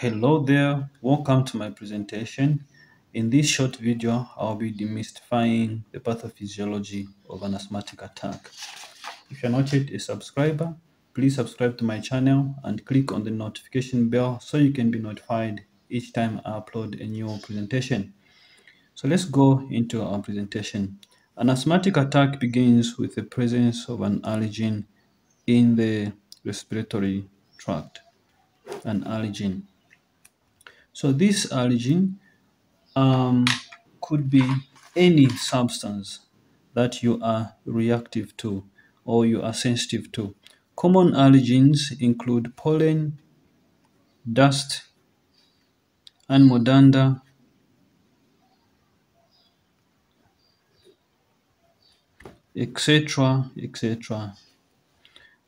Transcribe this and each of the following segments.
Hello there, welcome to my presentation. In this short video, I'll be demystifying the pathophysiology of an asthmatic attack. If you're not yet a subscriber, please subscribe to my channel and click on the notification bell so you can be notified each time I upload a new presentation. So let's go into our presentation. An asthmatic attack begins with the presence of an allergen in the respiratory tract, an allergen. So this allergen um, could be any substance that you are reactive to or you are sensitive to. Common allergens include pollen, dust, animal dander, etc etc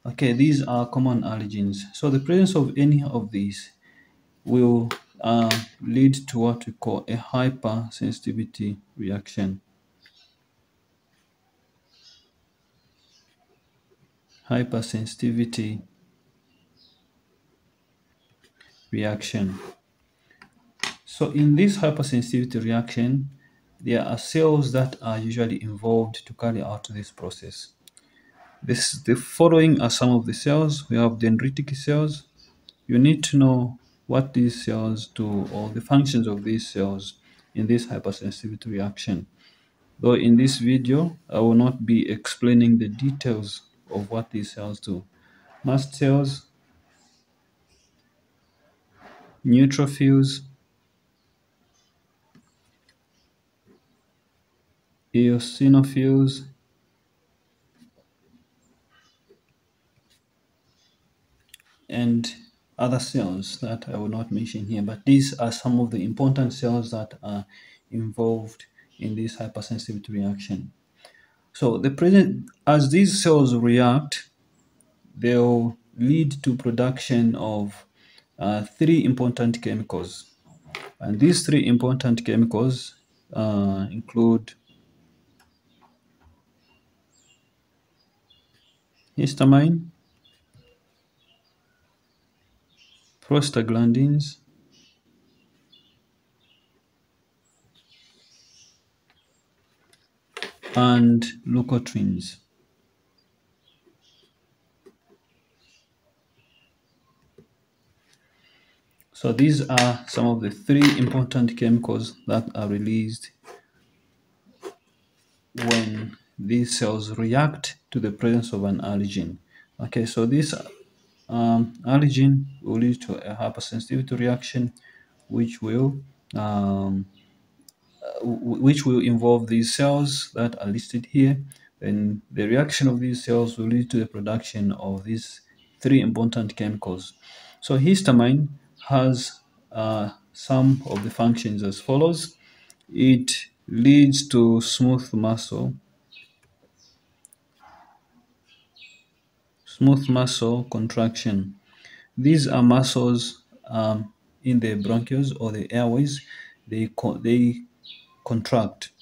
okay these are common allergens so the presence of any of these will uh, lead to what we call a hypersensitivity reaction hypersensitivity reaction so in this hypersensitivity reaction there are cells that are usually involved to carry out this process. This, the following are some of the cells. We have dendritic cells. You need to know what these cells do or the functions of these cells in this hypersensitivity reaction. Though in this video, I will not be explaining the details of what these cells do. Mast cells, neutrophils, eosinophils, and other cells that I will not mention here, but these are some of the important cells that are involved in this hypersensitivity reaction. So the present as these cells react, they'll lead to production of uh, three important chemicals. And these three important chemicals uh, include histamine, prostaglandins, and leukotrienes. So these are some of the three important chemicals that are released when these cells react to the presence of an allergen. Okay, so this um, allergen will lead to a hypersensitivity reaction, which will um, uh, which will involve these cells that are listed here. Then the reaction of these cells will lead to the production of these three important chemicals. So histamine has uh, some of the functions as follows. It leads to smooth muscle smooth muscle contraction. These are muscles um, in the bronchioles or the airways. They, co they contract.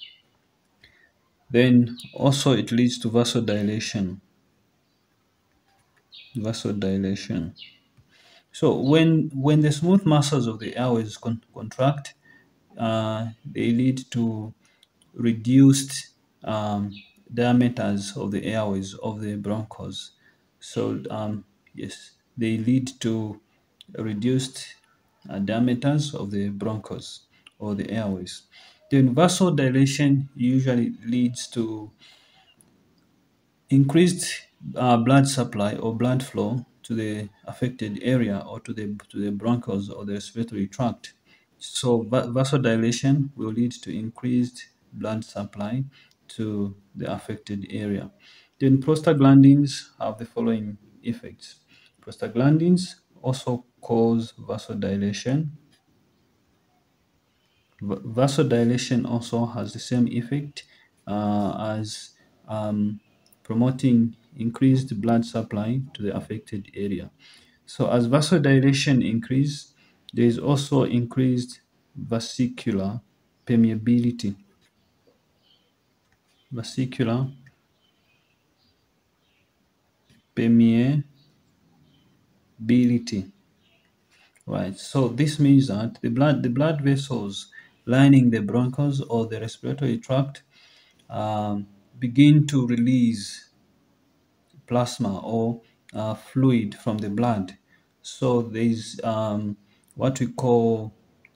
Then also it leads to vasodilation. Vasodilation. So when when the smooth muscles of the airways con contract, uh, they lead to reduced um, diameters of the airways of the bronchos. So um, yes, they lead to reduced uh, diameters of the bronchos or the airways. Then vasodilation usually leads to increased uh, blood supply or blood flow to the affected area or to the to the bronchos or the respiratory tract. So vasodilation will lead to increased blood supply to the affected area. Then prostaglandins have the following effects. Prostaglandins also cause vasodilation. V vasodilation also has the same effect uh, as um, promoting increased blood supply to the affected area. So as vasodilation increase, there is also increased vesicular permeability. Vesicular permeability right? So this means that the blood, the blood vessels lining the bronchus or the respiratory tract um, begin to release plasma or uh, fluid from the blood. So there is um, what we call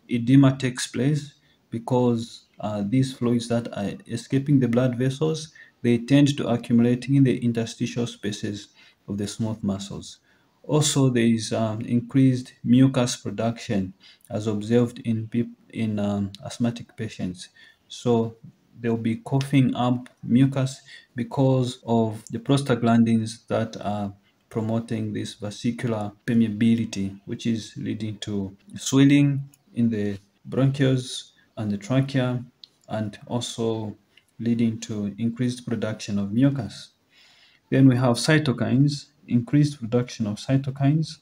edema takes place because uh, these fluids that are escaping the blood vessels they tend to accumulate in the interstitial spaces of the smooth muscles. Also, there is um, increased mucus production as observed in in um, asthmatic patients. So they'll be coughing up mucus because of the prostaglandins that are promoting this vesicular permeability, which is leading to swelling in the bronchioles and the trachea, and also leading to increased production of mucus. Then we have cytokines, increased production of cytokines.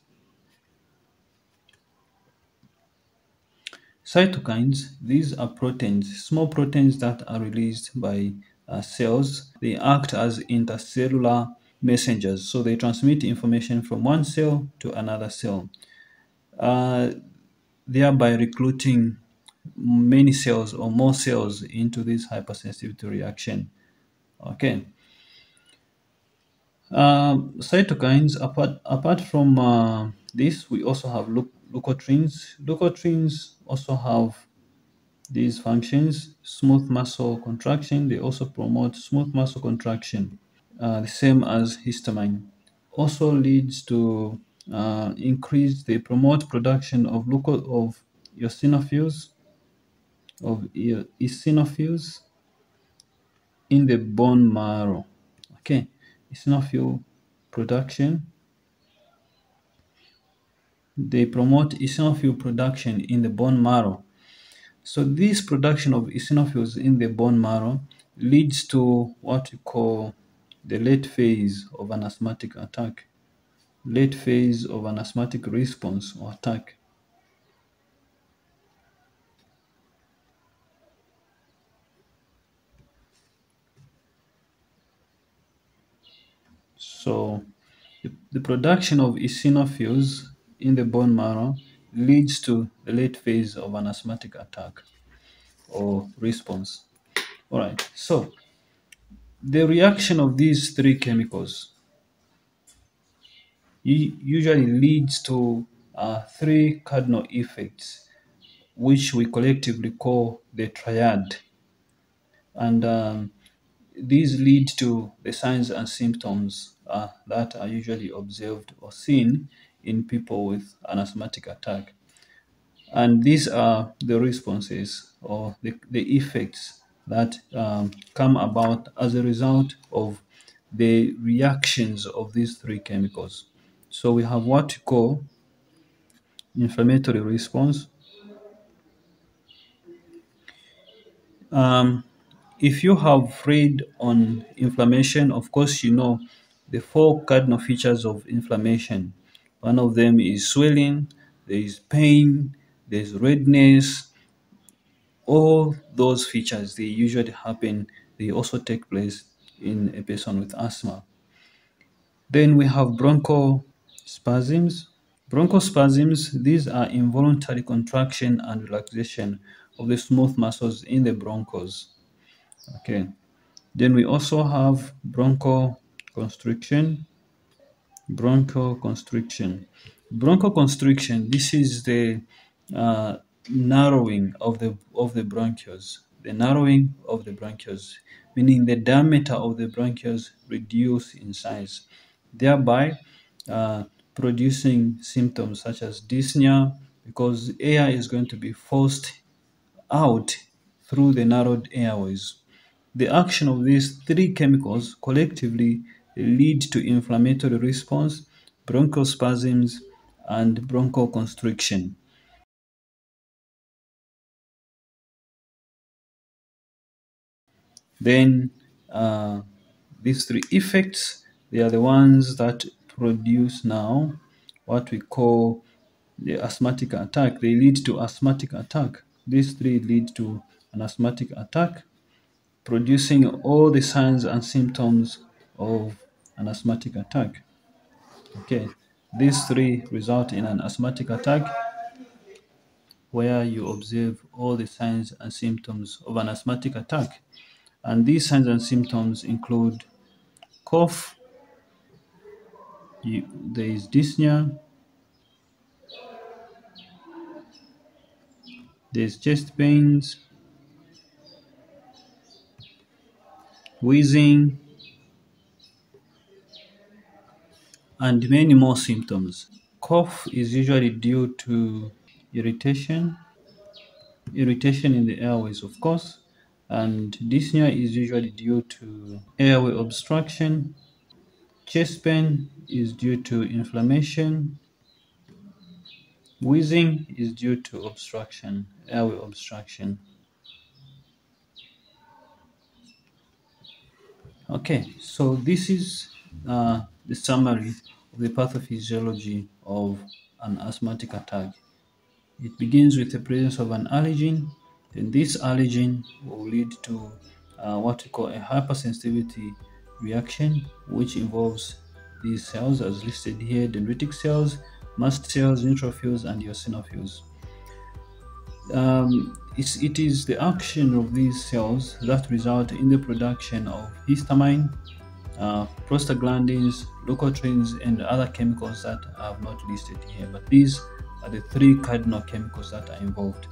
Cytokines, these are proteins, small proteins that are released by uh, cells. They act as intercellular messengers, so they transmit information from one cell to another cell, uh, thereby recruiting many cells or more cells into this hypersensitivity reaction. Okay. Um, cytokines, apart, apart from uh, this, we also have leukotrienes. Leukotrienes also have these functions, smooth muscle contraction. They also promote smooth muscle contraction, uh, the same as histamine. Also leads to uh, increase, they promote production of leuco of eosinophils, of eosinophils in the bone marrow. Okay, eosinophil production. They promote eosinophil production in the bone marrow. So this production of eosinophils in the bone marrow leads to what we call the late phase of an asthmatic attack, late phase of an asthmatic response or attack. So the, the production of eosinophils in the bone marrow leads to the late phase of an asthmatic attack or response. All right, so the reaction of these three chemicals usually leads to uh, three cardinal effects, which we collectively call the triad. And um, these lead to the signs and symptoms uh, that are usually observed or seen in people with an asthmatic attack. And these are the responses or the, the effects that um, come about as a result of the reactions of these three chemicals. So we have what we call inflammatory response. Um, if you have read on inflammation, of course, you know the four cardinal features of inflammation. One of them is swelling, there is pain, there's redness. All those features, they usually happen, they also take place in a person with asthma. Then we have bronchospasms. Bronchospasms, these are involuntary contraction and relaxation of the smooth muscles in the bronchos. Okay. Then we also have bronchoconstriction. Bronchoconstriction. Bronchoconstriction, this is the uh, narrowing of the of the bronchioles. The narrowing of the bronchioles, meaning the diameter of the bronchioles reduce in size, thereby uh, producing symptoms such as dyspnea, because air is going to be forced out through the narrowed airways. The action of these three chemicals collectively lead to inflammatory response, bronchospasms, and bronchoconstriction. Then uh, these three effects, they are the ones that produce now what we call the asthmatic attack. They lead to asthmatic attack. These three lead to an asthmatic attack producing all the signs and symptoms of an asthmatic attack. Okay, these three result in an asthmatic attack where you observe all the signs and symptoms of an asthmatic attack. And these signs and symptoms include cough, you, there is dyspnea, there's chest pains, wheezing, and many more symptoms. Cough is usually due to irritation, irritation in the airways, of course, and dyspnea is usually due to airway obstruction. Chest pain is due to inflammation. Wheezing is due to obstruction, airway obstruction. Okay, so this is uh, the summary of the pathophysiology of an asthmatic attack. It begins with the presence of an allergen, then this allergen will lead to uh, what we call a hypersensitivity reaction, which involves these cells as listed here dendritic cells, mast cells, neutrophils, and eosinophils. Um, it's, it is the action of these cells that result in the production of histamine, uh, prostaglandins, leukotrienes, and other chemicals that I have not listed here. But these are the three cardinal chemicals that are involved.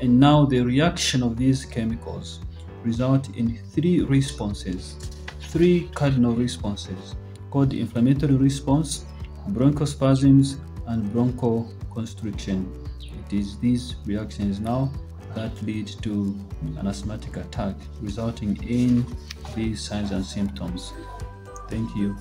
And now the reaction of these chemicals result in three responses, three cardinal responses called inflammatory response, bronchospasms, and bronchoconstriction. It is these reactions now that lead to an asthmatic attack, resulting in these signs and symptoms. Thank you.